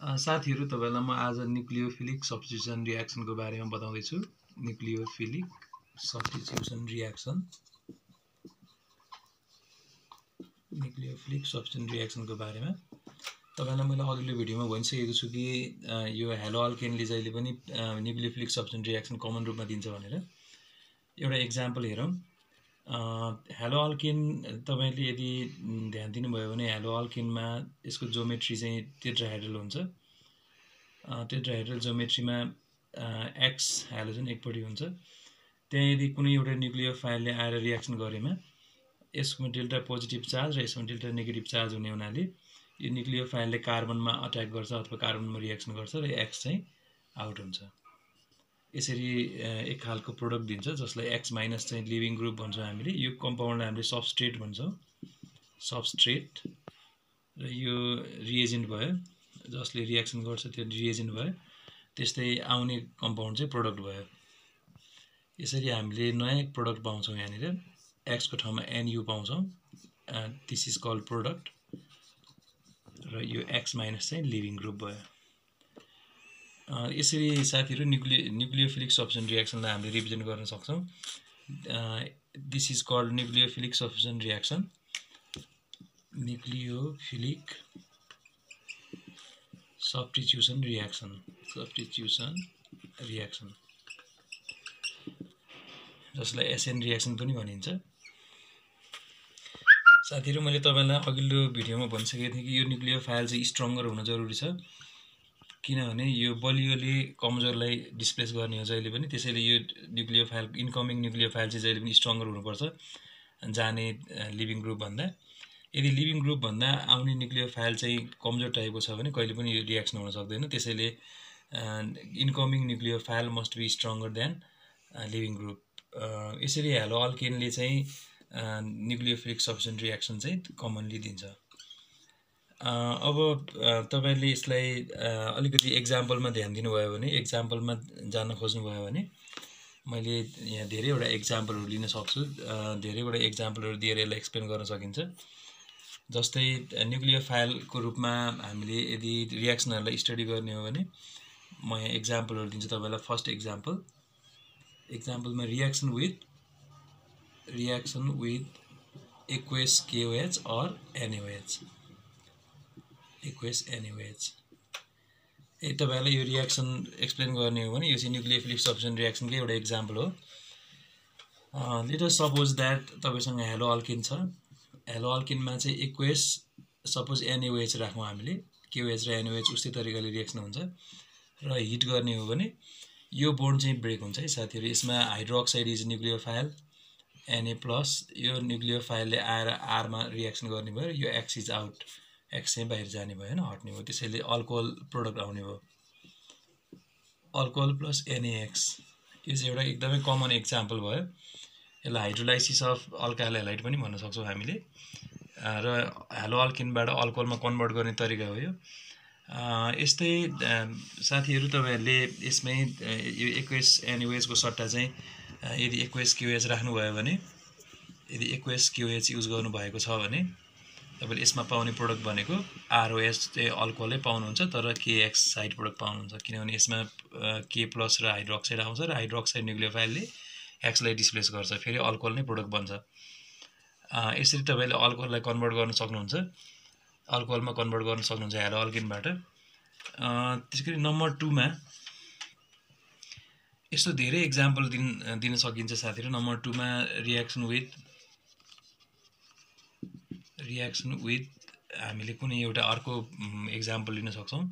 साथीहरू तपाईँलाई म आज न्युक्लियोफिलिक सब्स्टिट्युसन रियाक्सनको बारेमा बताउँदैछु। Nucleophilic substitution reaction. Nucleophilic substitution रियाक्सनको बारेमा। तपाईँलाई मैले अघिल्लो भिडियोमा भनिसकेको छु कि यो हेलो अल्केनले जहिले पनि न्युक्लियोफिलिक सब्स्टिट्युसन रियाक्सन कमन रूपमा दिन्छ भनेर। एउटा इक्जाम्पल हेरौँ। हेलो अल्किन तपाईँले यदि ध्यान दिनुभयो भने हेलो अल्किनमा यसको जोमेट्री चाहिँ टेट्राहाइड्रल हुन्छ। टेट्राहाइड्रल जोमेट्रीमा एक्स हाइड्रोजन एकपट्टि हुन्छ। त्यहाँ यदि कुनै एउटा न्युक्लियर फाइलले आएर रियाक्सन गरेमा यसमा डेल्टा पोजिटिभ चार्ज र यसमा डेल्टा नेगेटिभ चार्ज हुने हुनाले यो न्युक्लियर फाइलले कार्बनमा अट्याक गर्छ अथवा कार्बनमा रियाक्सन गर्छ र एक्स चाहिँ आउट हुन्छ। यसरी एक खालको प्रोडक्ट दिन्छ जसलाई एक्स माइनस चाहिँ लिभिङ ग्रुप भन्छौँ हामीले। यो कम्पाउन्डलाई हामीले सबस्ट्रेट भन्छौँ। सबस्ट्रेट र यो रिएजेन्ट भयो जसले रियाक्सन गर्छ त्यो रिएजेन्ट भयो। त्यस्तै आउने कम्पाउन्ड चाहिँ प्रोडक्ट भयो। यसरी हामीले नयाँ प्रोडक्ट पाउँछौँ यहाँनिर। एक्सको ठाउँमा एनयु पाउँछौँ। दिस इज कल्ड प्रोडक्ट र यो एक्स माइनस चाहिँ लिभिङ ग्रुप भयो। यसरी साथीहरू न्युक्लियो न्युक्लियोफिलिक सब्सन रियाक्सनलाई हामीले रिप्रेजेन्ट गर्न सक्छौँ। This is called nucleophilic substitution reaction nucleophilic substitution reaction substitution reaction जसलाई एसएन रियाक्सन पनि भनिन्छ। साथीहरू मैले तपाईँलाई अघिल्लो भिडियोमा भनिसकेको थिएँ कि यो न्युक्लियर फाइल चाहिँ स्ट्रङ्गर हुन जरुरी छ। किनभने यो बलियोले कमजोरलाई डिस्प्लेस गर्ने हो जहिले पनि त्यसैले यो nucleophile incoming nucleophile चाहिँ जहिले पनि स्ट्रङ्गर हुनुपर्छ जाने लिभिङ ग्रुपभन्दा यदि लिभिङ ग्रुपभन्दा आउने न्युक्लियर फाइल चाहिँ कमजोर टाइपको छ भने कहिले पनि यो रियाक्सन हुन सक्दैन। त्यसैले incoming nucleophile must be stronger than leaving group यसरी हेलो अल्केनले चाहिँ न्युक्लियोफिलिक सब्सन रियाक्सन चाहिँ कमनली दिन्छ। अब तपाईँले यसलाई अलिकति एक्जाम्पलमा ध्यान दिनुभयो भने एक्जाम्पलमा जान खोज्नुभयो भने मैले यहाँ धेरैवटा एक्जाम्पलहरू लिन सक्छु। धेरैवटा एक्जाम्पलहरू दिएर यसलाई एक्सप्लेन गर्न सकिन्छ। जस्तै न्युक्लियर फाइलको रूपमा हामीले यदि रियाक्सनहरूलाई स्टडी गर्ने हो भने म यहाँ एक्जाम्पलहरू दिन्छु तपाईँलाई। First example एक्जाम्पलमा reaction with reaction with aqueous KOH or NOH aqueous NOH ए तपाईँहरूलाई यो रियाक्सन एक्सप्लेन गर्ने हो भने यो चाहिँ न्युक्लियोफिलिक सब्सन रियाक्सनकै एउटा इक्जाम्पल हो। लेट अस सपोज द्याट तपाईँसँग हेलो अल्किन छ। हेलो अल्किनमा चाहिँ एक्वेस सपोज एनओएच राखौँ हामीले। केओएच र एनओएच उस्तै तरिकाले रियाक्सन हुन्छ। र हिट गर्ने हो भने यो बोन्ड चाहिँ ब्रेक हुन्छ है साथीहरू। यसमा hydroxide is nucleophile N A plus यो न्युक्लियर फाइलले आएर आरमा रियाक्सन गर्ने भयो यो एक्स इज आउट एक्स चाहिँ बाहिर जाने भयो होइन हट्ने भयो। त्यसैले अल्कोहल प्रोडक्ट आउने भयो। अल्कोहल प्लस एनएएक्स यो चाहिँ एउटा एकदमै कमन इक्जाम्पल भयो। यसलाई हाइड्रोलाइसिस अफ अल्काइल हेलाइट पनि भन्न सक्छौँ हामीले। र हेलो अल्किनबाट अल्कोहलमा कन्भर्ट गर्ने तरिका हो यो। यस्तै साथीहरू तपाईँहरूले यसमै यो एक्वेस एनयुएसको सट्टा चाहिँ यदि एक्वेस क्युएच राख्नुभयो भने यदि एक्वेस क्युएच युज गर्नुभएको छ भने तपाईँले यसमा पाउने प्रोडक्ट भनेको आरओएस चाहिँ अल्कोहलै पाउनुहुन्छ तर केएक्स साइड प्रोडक्ट पाउनुहुन्छ। किनभने यसमा के प्लस र हाइड्रोक्साइड आउँछ र हाइड्रोक्साइड न्युक्लियर फाइलले एक्सलाई डिस्प्लेस गर्छ फेरि अल्कोहल नै प्रोडक्ट बन्छ। यसरी तपाईँले अल्कोहललाई कन्भर्ट गर्न सक्नुहुन्छ। अल्कोहलमा कन्भर्ट गर्न सक्नुहुन्छ हेलो अल्किनबाट। त्यसै गरी नम्बर टूमा यस्तो धेरै इक्जाम्पल दिन दिन सकिन्छ साथीहरू। नम्बर टूमा रियाक्सन विथ रियाक्सन विथ हामीले कुनै एउटा अर्को इक्जाम्पल लिन सक्छौँ।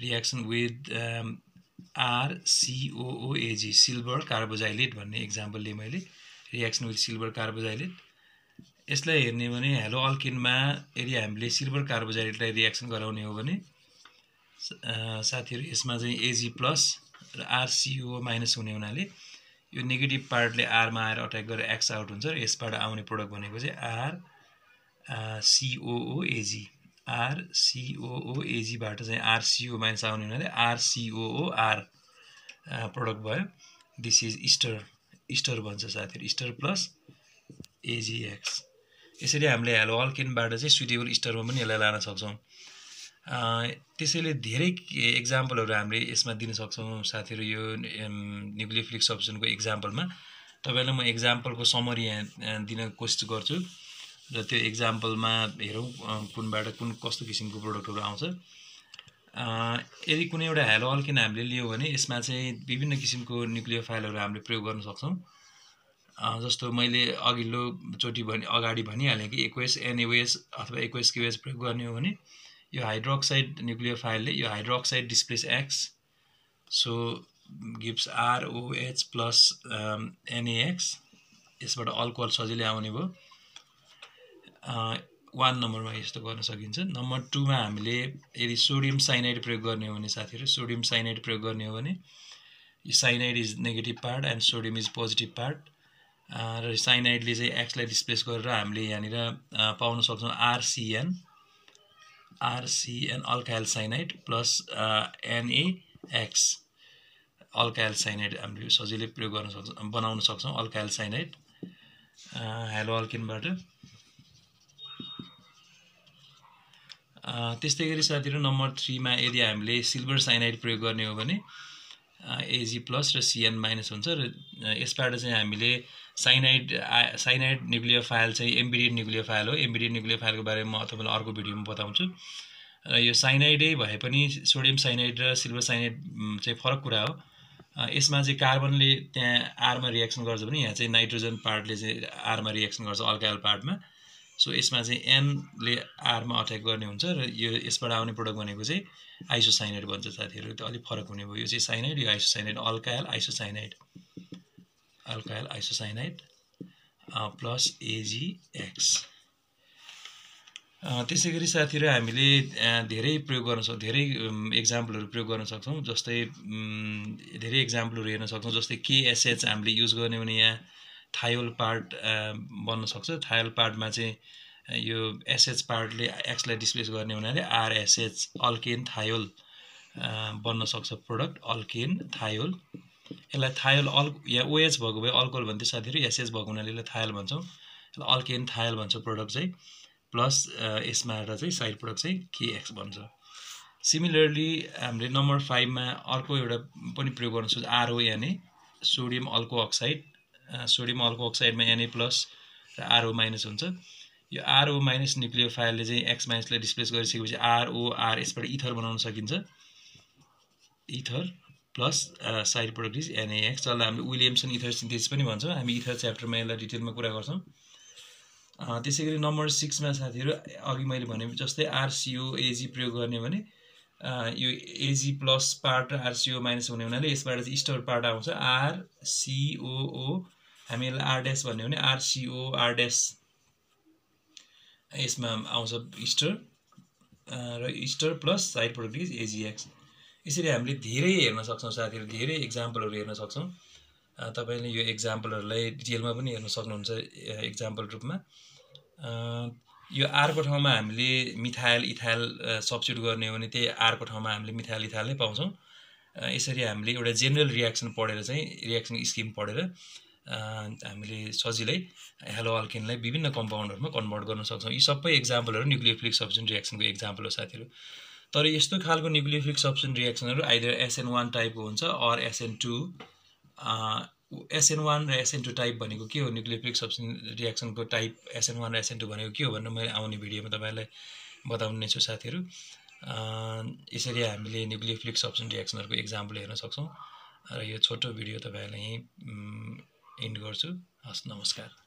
Reaction with RCOOAG silver carboxylate भन्ने इक्जाम्पल लिएँ मैले। रियाक्सन विथ सिल्भर कार्बोजाइलेट यसलाई हेर्ने भने हेलो अल्किनमा यदि हामीले सिल्भर कार्बोजाइलेटलाई रियाक्सन गराउने हो भने साथीहरू यसमा चाहिँ एजी प्लस र आरसिओ माइनस हुने हुनाले यो नेगेटिभ पार्टले आरमा आएर अट्याक गरेर एक्स आउट हुन्छ र यसबाट आउने प्रोडक्ट भनेको चाहिँ आर सिओओएजी आरसिओओएजीबाट चाहिँ आरसिओ माइनस आउने हुनाले आरसिओओआर प्रोडक्ट भयो। दिस इज इस्टर इस्टर भन्छ साथीहरू। इस्टर प्लस एजिएक्स यसरी हामीले हेलो अल्किनबाट चाहिँ सुटेबल इस्टरमा पनि यसलाई लान सक्छौँ। त्यसैले धेरै एक्जाम्पलहरू हामीले यसमा दिन सक्छौँ। साथीहरू यो न्युक्लियोफिलिक सब्सनको इक्जाम्पलमा तपाईँलाई म इक्जाम्पलको समरी यहाँ दिन कोसिस गर्छु। र त्यो इक्जाम्पलमा हेरौँ कुनबाट कुन कस्तो किसिमको प्रोडक्टहरू आउँछ। यदि कुनै एउटा हेलो अल्किन हामीले लियो भने यसमा चाहिँ विभिन्न किसिमको न्युक्लियो फाइलहरू हामीले प्रयोग गर्न सक्छौँ। जस्तो मैले अघिल्लोचोटि भने अगाडि भनिहालेँ कि एक्वेस एनएवेस अथवा एक्वेस क्युएस प्रयोग गर्ने हो भने यो हाइड्रोक्साइड न्युक्लियर फाइलले यो hydroxide displace X so gives ROH plus NAX यसबाट अल्कोहल सजिलै आउने भयो। वान नम्बरमा यस्तो गर्न सकिन्छ। नम्बर टूमा हामीले यदि सोडियम साइनाइड प्रयोग गर्ने हो भने साथीहरू सोडियम साइनाइड प्रयोग गर्ने हो भने यो cyanide is negative part and sodium is positive part र साइनाइडले चाहिँ एक्सलाई डिस्प्लेस गरेर हामीले यहाँनिर पाउन सक्छौँ RCN RCN alkyl cyanide plus NAX alkyl cyanide हामीले सजिलै प्रयोग गर्न सक्छौँ बनाउन सक्छौँ अल्काइल साइनाइड हेलो अल्किनबाट। त्यस्तै गरी साथीहरू नम्बर थ्रीमा यदि हामीले सिल्भर साइनाइड प्रयोग गर्ने हो भने एजी प्लस र सिएन माइनस हुन्छ र यसबाट चाहिँ हामीले साइनाइड साइनाइड न्युक्लियर फाइल चाहिँ एम्बिडिड न्युक्लियर फाइल हो। एम्बिडिड न्युक्लियर फाइलको बारेमा म तपाईँलाई अर्को भिडियोमा बताउँछु। र यो साइनाइडै भए पनि सोडियम साइनाइड र सिल्भर साइनाइड चाहिँ फरक कुरा हो। यसमा चाहिँ कार्बनले त्यहाँ आरमा रियाक्सन गर्छ भने यहाँ चाहिँ नाइट्रोजन पार्टले चाहिँ आरमा रियाक्सन गर्छ अल्काइल पार्टमा सो यसमा चाहिँ एनले आरमा अट्याक गर्ने हुन्छ र यो यसबाट आउने प्रोडक्ट भनेको चाहिँ आइसोसाइनाइड भन्छ साथीहरू। त्यो अलिक फरक हुने भयो। यो चाहिँ साइनाइड यो isocyanide alkyl isocyanide alkyl isocyanide plus A G X त्यसै गरी साथीहरू हामीले धेरै प्रयोग गर्न सक्छौँ धेरै इक्जाम्पलहरू प्रयोग गर्न सक्छौँ जस्तै धेरै इक्जाम्पलहरू हेर्न सक्छौँ जस्तै केएसएच हामीले युज गर्ने भने यहाँ। थायोल पार्ट बन्न सक्छ। थायोल पार्टमा चाहिँ यो एसएच पार्टले एक्सलाई डिस्प्लेस गर्ने हुनाले आरएसएच अल्केन थायोल बन्न सक्छ प्रोडक्ट अल्केन थायोल यसलाई थायल अल या ओएच भएको भए अल्कोहल भन्थ्यो साथीहरू एसएच भएको हुनाले यसलाई थायल भन्छौँ। यसलाई अल्केन थायल भन्छ प्रोडक्ट चाहिँ। प्लस यसबाट चाहिँ साइड प्रोडक्ट चाहिँ केएक्स भन्छ। सिमिलरली हामीले नम्बर फाइभमा अर्को एउटा पनि प्रयोग गर्न सक्छ आरओ यानि सोडियम अल्को अक्साइड सोडियम अल्को अक्साइडमा एनए प्लस र आरओ माइनस हुन्छ। यो आरओ माइनस फाइलले चाहिँ एक्स माइनसलाई डिस्प्लेस गरिसकेपछि आरओआर यसबाट इथर बनाउन सकिन्छ। Ether plus side product is NAX जसलाई हामीले विलियमसन इथर सिन्थेसिस पनि भन्छौँ। हामी इथर च्याप्टरमा यसलाई डिटेलमा कुरा गर्छौँ। त्यसै गरी नम्बर सिक्समा साथीहरू अघि मैले भने जस्तै आरसिओ एजी प्रयोग गर्ने भने यो एजी प्लस पार्ट र आरसिओ माइनस हुने हुनाले यसबाट चाहिँ स्टर पार्ट आउँछ। आरसिओओ हामी यसलाई भन्यो भने आरसिओ आरड्यास यसमा आउँछ स्टर र ester plus side product is AGX यसरी हामीले धेरै हेर्न सक्छौँ साथीहरू धेरै इक्जाम्पलहरू हेर्न सक्छौँ। तपाईँले यो इक्जाम्पलहरूलाई डिटेलमा पनि हेर्न सक्नुहुन्छ इक्जाम्पल रूपमा। यो आरको ठाउँमा हामीले मिथाइल इथाइल सब्सिट्युट गर्ने हो भने त्यही आरको ठाउँमा हामीले मिथाइल इथाइल नै पाउँछौँ। यसरी हामीले एउटा जेनरल रियाक्सन पढेर चाहिँ रियाक्सन स्किम पढेर हामीले सजिलै हेलो अल्किनलाई विभिन्न कम्पाउन्डहरूमा कन्भर्ट गर्न सक्छौँ। यी सबै इक्जाम्पलहरू न्युक्लियोफिलिक सब्सन रियाक्सनको इक्जाम्पल हो साथीहरू। तर यस्तो खालको न्युक्लियोफिलिक सब्सन रियाक्सनहरू आइदर एसएन वान टाइपको हुन्छ or SN two SN one र एसएन टू टाइप भनेको के हो? न्युक्लियोफिलिक सब्सन रियाक्सनको टाइप एसएन वान र एसएन टू भनेको के हो भनेर मैले आउने भिडियोमा तपाईँलाई बताउने छु साथीहरू। यसरी हामीले न्युक्लियोफिलिक सब्सन रियाक्सनहरूको इक्जाम्पल हेर्न सक्छौँ। र यो छोटो भिडियो तपाईँहरूलाई यहीँ इन्ड गर्छु हस् नमस्कार।